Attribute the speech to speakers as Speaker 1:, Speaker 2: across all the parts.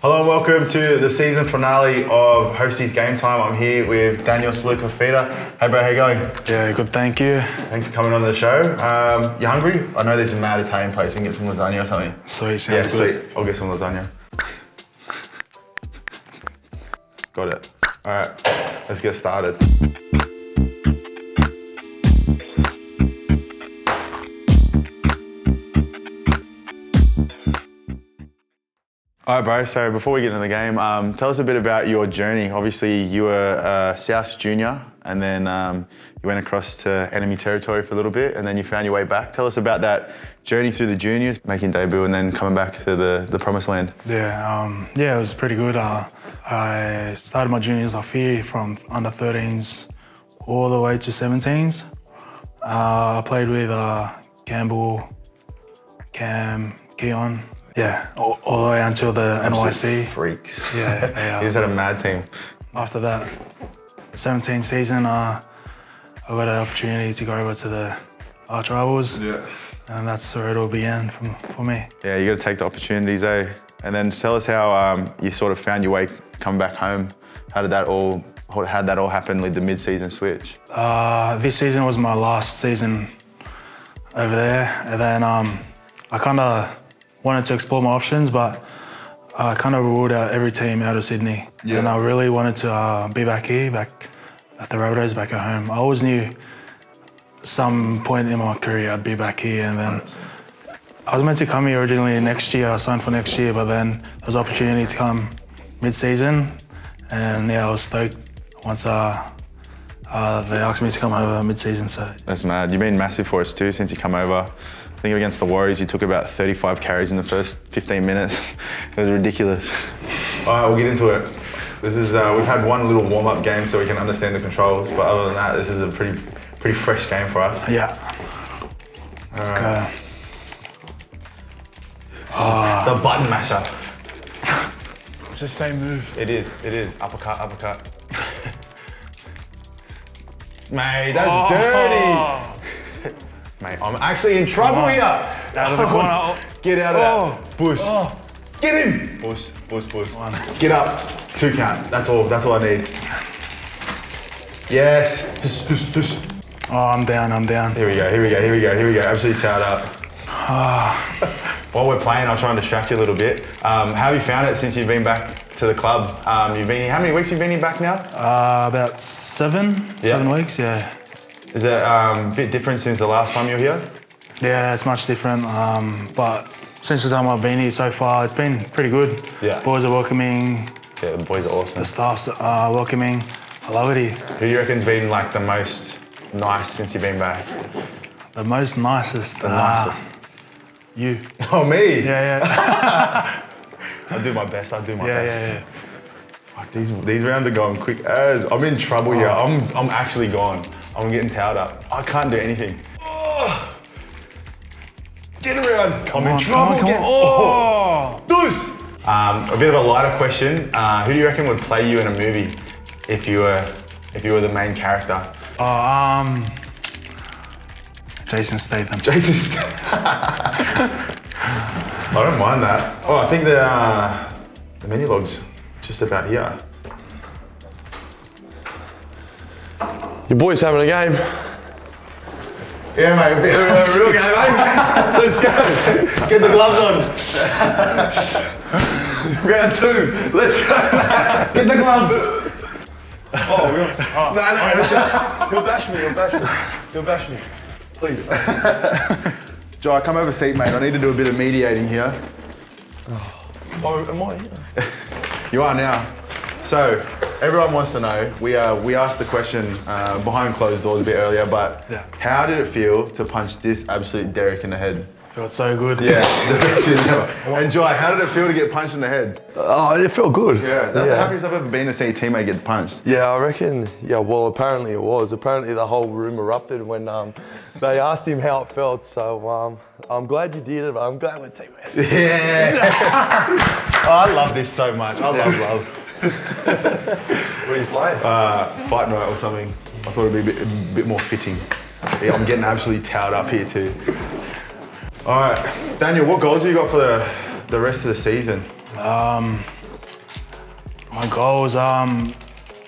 Speaker 1: Hello and welcome to the season finale of Hosty's Game Time. I'm here with Daniel Suluka-Fifita. Hey bro, how you going?
Speaker 2: Yeah, good, thank you.
Speaker 1: Thanks for coming on the show. Um, you hungry? I know there's a mad Italian place. You can get some lasagna or something.
Speaker 2: Sweet, sounds
Speaker 1: Yeah,
Speaker 2: good.
Speaker 1: sweet. I'll get some lasagna. Got it. All right, let's get started. All right, bro. So before we get into the game, um, tell us a bit about your journey. Obviously, you were uh, South Junior, and then um, you went across to enemy territory for a little bit, and then you found your way back. Tell us about that journey through the juniors, making debut, and then coming back to the, the promised land.
Speaker 2: Yeah, um, yeah, it was pretty good. Uh, I started my juniors off here from under 13s all the way to 17s. Uh, I played with uh, Campbell, Cam, Keaon. Yeah, all, all the way until the NYC.
Speaker 1: Freaks.
Speaker 2: Yeah, they,
Speaker 1: you just had a mad team.
Speaker 2: after that 17 season, uh, I got an opportunity to go over to the Arch Rivals,
Speaker 1: Yeah.
Speaker 2: and that's where it all began for, for me.
Speaker 1: Yeah, you got to take the opportunities, eh? And then tell us how um, you sort of found your way coming back home. How did that all? How did that all happen with the mid-season switch?
Speaker 2: Uh, this season was my last season over there, and then um, I kind of wanted to explore my options, but I kind of ruled out every team out of Sydney,
Speaker 1: Yeah.
Speaker 2: and I really wanted to uh, be back here, back at the Rabbitohs, back at home. I always knew some point in my career I'd be back here, and then I was meant to come here originally next year. I signed for next year, but then there was opportunity to come mid-season, and yeah, I was stoked once uh, uh, they asked me to come over mid-season. So
Speaker 1: That's mad. You've been massive for us too since you come over. I think against the Warriors, you took about 35 carries in the first 15 minutes. it was ridiculous. All right, we'll get into it. This is uh, we've had one little warm-up game so we can understand the controls, but other than that, this is a pretty pretty fresh game for us.
Speaker 2: yeah, let's go.
Speaker 1: The button masher.
Speaker 2: It's the same move.
Speaker 1: It is. It is uppercut, uppercut. Mate, that's
Speaker 2: Oh.
Speaker 1: dirty. Mate, I'm actually in trouble here.
Speaker 2: Out of the corner.
Speaker 1: Get out of
Speaker 2: Oh.
Speaker 1: that. Bush.
Speaker 2: Oh.
Speaker 1: Get him. Bush, bush, bush.
Speaker 2: One.
Speaker 1: Get up. Two count. That's all. That's all I need. Yes. Push, push, push.
Speaker 2: Oh, I'm down. I'm down.
Speaker 1: Here we go. Here we go. Here we go. Here we go. Absolutely tied up. While we're playing, I'll try and distract you a little bit. Um, how have you found it since you've been back to the club? Um, you've been here, how many weeks have you been here back now?
Speaker 2: Uh, about seven,
Speaker 1: Yeah.
Speaker 2: seven weeks. Yeah,
Speaker 1: Is it um, a bit different since the last time you were here?
Speaker 2: yeah, it's much different. Um, but since the time I've been here so far, it's been pretty good.
Speaker 1: Yeah.
Speaker 2: boys are welcoming.
Speaker 1: Yeah, the boys are awesome.
Speaker 2: The staff's are welcoming. I love it here.
Speaker 1: Who do you reckon's been like the most nice since you've been back?
Speaker 2: The most nicest.
Speaker 1: The
Speaker 2: ah,
Speaker 1: nicest.
Speaker 2: You.
Speaker 1: Oh, me?
Speaker 2: Yeah, yeah,
Speaker 1: I do my best. I do my
Speaker 2: yeah,
Speaker 1: best.
Speaker 2: yeah, yeah.
Speaker 1: Fuck, these these rounds are going quick as. I'm in trouble here.
Speaker 2: Oh.
Speaker 1: I'm I'm actually gone. I'm getting towed up. I can't do anything. Oh. Get around. I'm
Speaker 2: Come
Speaker 1: in
Speaker 2: on,
Speaker 1: trouble.
Speaker 2: come on, come on. Oh.
Speaker 1: Deuce. Um, a bit of a lighter question. Uh, who do you reckon would play you in a movie if you were if you were the main character?
Speaker 2: Oh, um, Jason Statham.
Speaker 1: Jason. Statham. I don't mind that. Oh, I think the uh, the Menulog's just about here.
Speaker 3: Your boy's having a game.
Speaker 1: Yeah, mate. A bit of a real game, mate. Let's go. Get the gloves on. Round two. Let's go. Get the gloves.
Speaker 3: Oh, we'll, oh, no, no, he'll bash me, he'll bash me. He'll bash me. Please.
Speaker 1: Jai, come have a seat, mate. I need to do a bit of mediating here.
Speaker 3: Oh, am I?
Speaker 1: You are now. So, everyone wants to know. We uh, we asked the question uh, behind closed doors a bit earlier, but
Speaker 2: Yeah.
Speaker 1: how did it feel to punch this absolute Derek in the head?
Speaker 2: Felt so good.
Speaker 1: Yeah, the best shit ever. And Jai, how did it feel to get punched in the head?
Speaker 3: Oh, it felt good.
Speaker 1: Yeah, that's the happiest I've ever been to see a teammate get punched.
Speaker 3: Yeah, I reckon. Yeah, well, apparently it was. Apparently the whole room erupted when um, they asked him how it felt. So um, I'm glad you did it. But I'm glad we're teammates.
Speaker 1: Yeah. oh, I love this so much. I love love.
Speaker 3: What are you playing?
Speaker 1: Uh, fight night or something. I thought it'd be a bit, a bit more fitting. Yeah, I'm getting absolutely towed up here too. All right, Daniel, what goals have you got for the, the rest of the season?
Speaker 2: Um, My goals, is um,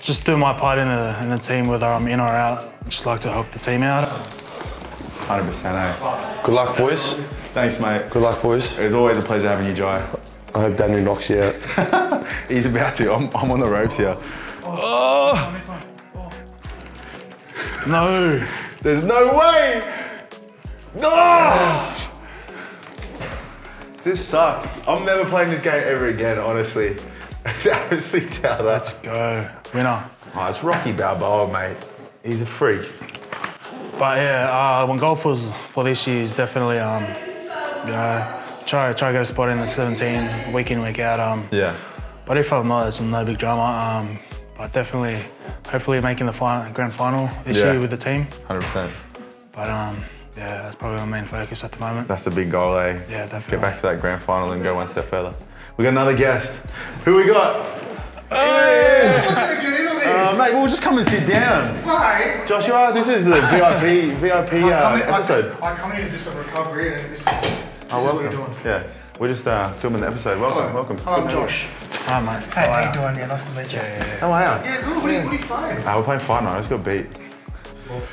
Speaker 2: just do my part in the in the team, whether I'm in or out. Just like to help the team out.
Speaker 1: 100%, eh?
Speaker 3: Good luck, boys.
Speaker 1: Thanks, mate.
Speaker 3: Good luck, boys.
Speaker 1: It's always a pleasure having you, Jai.
Speaker 3: I hope Daniel knocks you out.
Speaker 1: He's about to. I'm, I'm on the ropes here. Oh,
Speaker 2: No.
Speaker 1: there's no way. No. This sucks. I'm never playing this game ever again, honestly. It's absolutely doubt
Speaker 2: Let's go. Winner.
Speaker 1: Oh, it's Rocky Balboa, mate. He's a freak.
Speaker 2: But yeah, uh, my goal for, for this year is definitely um, yeah, try try to get a spot in the 17 week in week out. Um,
Speaker 1: Yeah.
Speaker 2: But if I'm not, it's no big drama. Um, but definitely, hopefully making the final, grand final this
Speaker 1: Yeah.
Speaker 2: year with the team.
Speaker 1: 100%.
Speaker 2: But um, yeah, that's probably my main focus at the moment.
Speaker 1: That's the big goal, eh?
Speaker 2: Yeah, definitely.
Speaker 1: Get back to that grand final and go one step further. We got another guest. Who we got? Hey!
Speaker 4: We're gonna get into this.
Speaker 1: Uh, mate, we'll just come and sit down.
Speaker 4: Why?
Speaker 1: Joshua, this is the VIP VIP uh,
Speaker 4: I come in-
Speaker 1: episode.
Speaker 4: I, I come in to do some recovery and this is, this
Speaker 1: Oh,
Speaker 4: is what
Speaker 1: welcome.
Speaker 4: you're doing.
Speaker 1: Yeah, we're just uh, filming the episode. Welcome,
Speaker 4: Hello.
Speaker 1: welcome.
Speaker 4: Hello, I'm Josh.
Speaker 2: Hi, mate.
Speaker 4: Hey, how you doing? Yeah, nice to meet you.
Speaker 1: How are you?
Speaker 4: Yeah, good. What are you, what are you playing?
Speaker 1: Uh, we're playing Fight Night. I just got beat.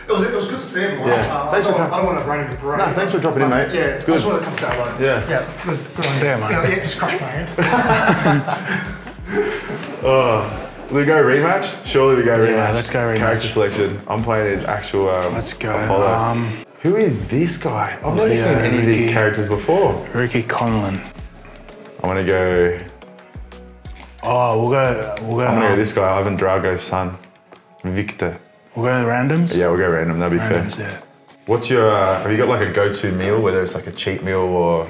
Speaker 4: It was, it was good to see everyone.
Speaker 1: Yeah.
Speaker 4: Uh, I,
Speaker 1: Thanks for
Speaker 4: don't,
Speaker 1: coming.
Speaker 4: I don't want to run into the parade.
Speaker 1: No, thanks for dropping in, mate.
Speaker 4: Yeah,
Speaker 1: It's
Speaker 4: it's
Speaker 1: good.
Speaker 4: good. I just wanted to come say hello.
Speaker 1: Yeah.
Speaker 4: Yeah, good, good on you.
Speaker 2: Yeah, mate.
Speaker 4: Yeah, yeah, just crush my hand.
Speaker 1: Oh, we go rematch? Surely we go rematch.
Speaker 2: Yeah, let's go rematch.
Speaker 1: Character selection. I'm playing as actual. Um,
Speaker 2: Let's go.
Speaker 1: Apollo.
Speaker 2: Um,
Speaker 1: Who is this guy? I've never
Speaker 2: yeah,
Speaker 1: seen any of these characters before.
Speaker 2: Ricky Conlan.
Speaker 1: I'm gonna go.
Speaker 2: Oh, we'll go. We'll go.
Speaker 1: I'm gonna go
Speaker 2: um,
Speaker 1: this guy, Ivan Drago's son, Victor.
Speaker 2: We'll go randoms.
Speaker 1: Yeah, we'll go random. That'd be
Speaker 2: Randoms.
Speaker 1: fair.
Speaker 2: Yeah.
Speaker 1: What's your? Uh, have you got like a go-to meal, whether it's like a cheat meal or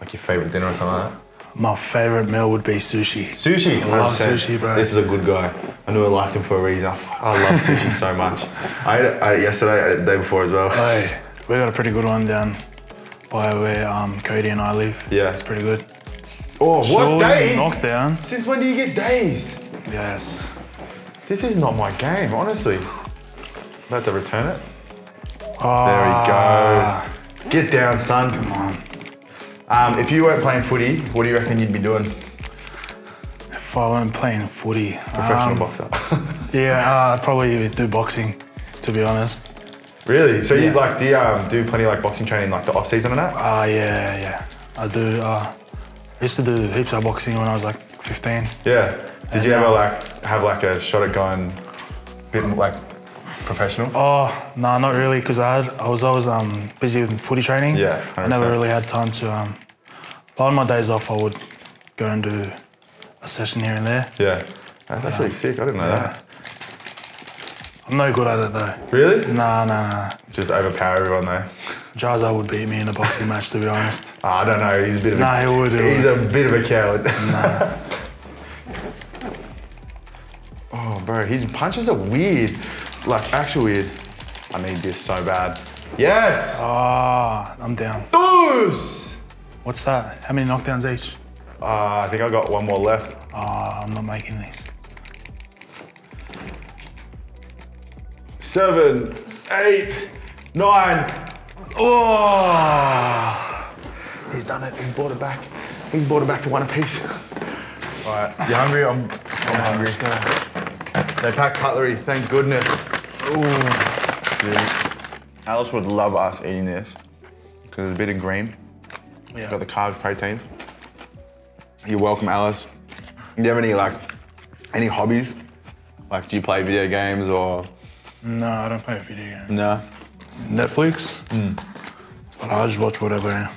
Speaker 1: like your favorite dinner or something like that?
Speaker 2: My favorite meal would be sushi.
Speaker 1: Sushi.
Speaker 2: I love sushi, bro.
Speaker 1: This is a good guy. I knew I liked him for a reason. I love sushi so much. I ate it, I ate it yesterday. I ate it the day before as well.
Speaker 2: Hey, we got a pretty good one down by where um, Cody and I live.
Speaker 1: Yeah.
Speaker 2: it's pretty good.
Speaker 1: Oh, what
Speaker 2: Surely
Speaker 1: dazed?
Speaker 2: Knockdown.
Speaker 1: Since when do you get dazed?
Speaker 2: Yes.
Speaker 1: This is not my game, honestly. About to return it.
Speaker 2: Oh,
Speaker 1: There we go. Get down, son.
Speaker 2: Come on.
Speaker 1: Um, if you weren't playing footy, what do you reckon you'd be doing?
Speaker 2: If I weren't playing footy,
Speaker 1: Professional
Speaker 2: um,
Speaker 1: boxer.
Speaker 2: Yeah, uh, I'd probably do boxing. To be honest.
Speaker 1: Really? So you like do you um, do plenty of like boxing training like the off season and that?
Speaker 2: Ah, yeah, yeah. I do. Uh, I used to do heaps of boxing when I was like 15.
Speaker 1: Yeah. Did you ever
Speaker 2: uh,
Speaker 1: like have like a shot at going a bit like professional?
Speaker 2: Oh, no, not really, because I had, I was always um, busy with footy training.
Speaker 1: Yeah,
Speaker 2: I never really had time to. Um, but on my days off, I would go and do a session here and there.
Speaker 1: Yeah. That's actually sick. I didn't know
Speaker 2: Yeah. I'm no good at it though.
Speaker 1: Really?
Speaker 2: Nah, nah, nah.
Speaker 1: Just overpower everyone though.
Speaker 2: Jaza would beat me in a boxing match, to be honest.
Speaker 1: Ah, I don't know. He's a bit of a,
Speaker 2: Nah, he would,
Speaker 1: He's a bit of a coward. Nah. oh, bro, his punches are weird. Like actual weird. I need this so bad. Yes.
Speaker 2: Ah, I'm down.
Speaker 1: Deuce.
Speaker 2: What's that? How many knockdowns each?
Speaker 1: Uh, I think I got one more left.
Speaker 2: Ah, I'm not making these.
Speaker 1: Seven, eight, nine.
Speaker 2: Oh,
Speaker 1: He's done it. He's brought it back. He's brought it back to one apiece. All right, you hungry? I'm, I'm hungry.
Speaker 2: let's go.
Speaker 1: They pack cutlery, thank goodness.
Speaker 2: Ooh.
Speaker 1: Dude, Alice would love us eating this because it's a bit of green.
Speaker 2: Yeah.
Speaker 1: Got the carbs, proteins. You're welcome, Alice. Do you have any like any hobbies? Like, do you play video games or
Speaker 2: No, I don't play a video games.
Speaker 1: no?
Speaker 2: Netflix.
Speaker 1: Hmm.
Speaker 2: But I just watch whatever.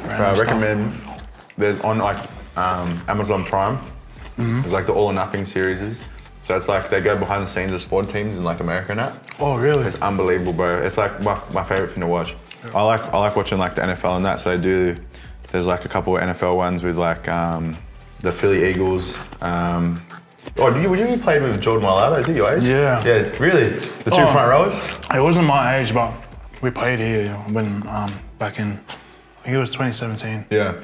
Speaker 1: Bro, I
Speaker 2: stuff.
Speaker 1: recommend. There's on like um, Amazon Prime. There's like the All or Nothing series. So it's like they go behind the scenes of sport teams in like America and that.
Speaker 2: Oh, really?
Speaker 1: It's unbelievable, bro. It's like my, my favorite thing to watch. I like I like watching like the NFL and that. So they do. There's like a couple of NFL ones with like um, the Philly Eagles. Um, oh, did you, were you played with Jordan Mailata? Is it your age?
Speaker 2: Yeah.
Speaker 1: Yeah, really. The two
Speaker 2: Oh.
Speaker 1: front rowers.
Speaker 2: It wasn't my age, but we played here when um, back in, I think it was 2017.
Speaker 1: Yeah.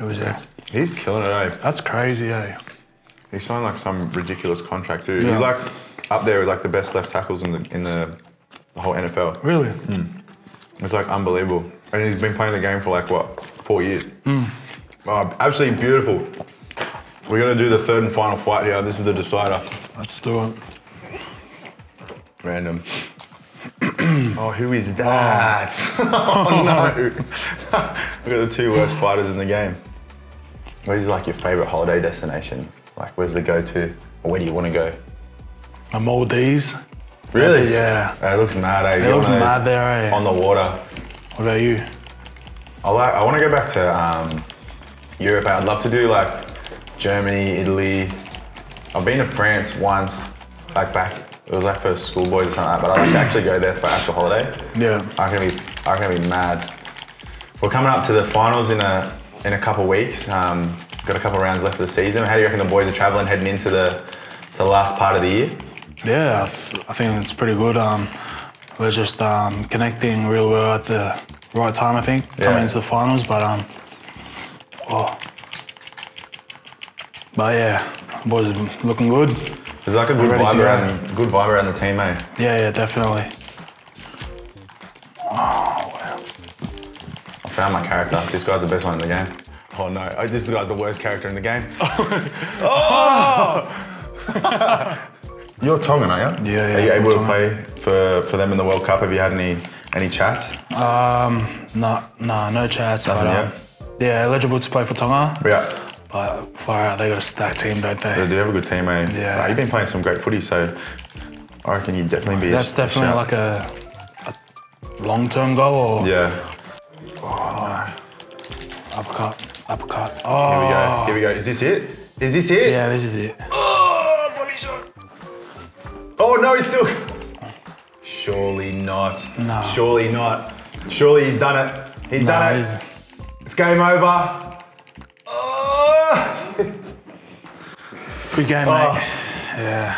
Speaker 2: It was yeah.
Speaker 1: He's killing it, eh?
Speaker 2: That's crazy, eh?
Speaker 1: He signed like some ridiculous contract too.
Speaker 2: Yeah.
Speaker 1: He's like up there with like the best left tackles in the in the, the whole NFL.
Speaker 2: Really?
Speaker 1: It's like unbelievable. And he's been playing the game for like what, four years?
Speaker 2: Hmm.
Speaker 1: Oh, absolutely beautiful. We're gonna do the third and final fight here. This is the decider.
Speaker 2: Let's do it.
Speaker 1: Random. oh, who is that? oh no! we got the two worst fighters in the game. Where's like your favorite holiday destination? Like, where's the go-to? Or where do you want to go?
Speaker 2: The Maldives.
Speaker 1: Really?
Speaker 2: Yeah.
Speaker 1: Uh, it looks mad. Eh?
Speaker 2: It looks
Speaker 1: one of those
Speaker 2: mad there, eh?
Speaker 1: On the water.
Speaker 2: What about you?
Speaker 1: I like. I want to go back to um, Europe. I'd love to do like Germany, Italy. I've been to France once, like back. It was like for schoolboys or something like that. But I'd like to actually go there for actual holiday.
Speaker 2: Yeah.
Speaker 1: I can be. I can be mad. We're coming up to the finals in a in a couple of weeks. Um, got a couple of rounds left of the season. How do you reckon the boys are traveling heading into the to the last part of the year?
Speaker 2: Yeah, I I think it's pretty good. Um, we're just um, connecting real well at the right time, I think,
Speaker 1: Yeah.
Speaker 2: coming into the finals. But um, oh, but yeah, boys looking good.
Speaker 1: There's like a good
Speaker 2: ready to
Speaker 1: vibe
Speaker 2: go.
Speaker 1: around. Good vibe around the team, mate.
Speaker 2: Yeah, yeah, definitely. Oh, wow.
Speaker 1: I found my character. This guy's the best one in the game. Oh no, oh, this guy's the worst character in the game. oh! You're Tongan, aren't you?
Speaker 2: Yeah, yeah,
Speaker 1: Are you able to play for, for them in the World Cup? Have you had any any chats?
Speaker 2: Um, no, no, no chats.
Speaker 1: Nothing
Speaker 2: but, um, yeah, eligible to play for Tonga.
Speaker 1: Yeah.
Speaker 2: But far out, they got a stacked team, don't
Speaker 1: They
Speaker 2: they?
Speaker 1: do have a good team, mate.
Speaker 2: Yeah.
Speaker 1: Nah, you've been playing some great footy, so I reckon you'd definitely be. a-
Speaker 2: That's
Speaker 1: a
Speaker 2: definitely
Speaker 1: shout.
Speaker 2: like a, a long-term goal. Or
Speaker 1: Yeah.
Speaker 2: Oh, uppercut, uppercut. Oh.
Speaker 1: Here
Speaker 2: Oh,
Speaker 1: we go. Oh. Here we go. Is this it? Is this it?
Speaker 2: Yeah, this is it.
Speaker 1: Oh, body shot. Oh no, he's still. Surely not.
Speaker 2: No.
Speaker 1: Surely not. Surely he's done it. He's
Speaker 2: No,
Speaker 1: done it.
Speaker 2: he's-
Speaker 1: It's game over.
Speaker 2: Good game, mate. Yeah,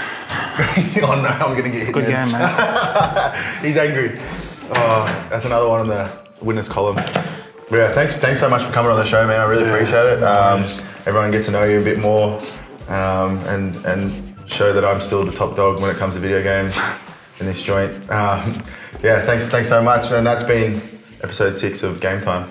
Speaker 1: oh no, I'm gonna get hit.
Speaker 2: good game, mate.
Speaker 1: He's angry. Oh, that's another one in the witness column. But yeah, thanks, thanks so much for coming on the show, man. I really appreciate it. Um, everyone gets to know you a bit more, um, and and show that I'm still the top dog when it comes to video games in this joint. Um, yeah, thanks, thanks so much. And that's been episode six of Game Time.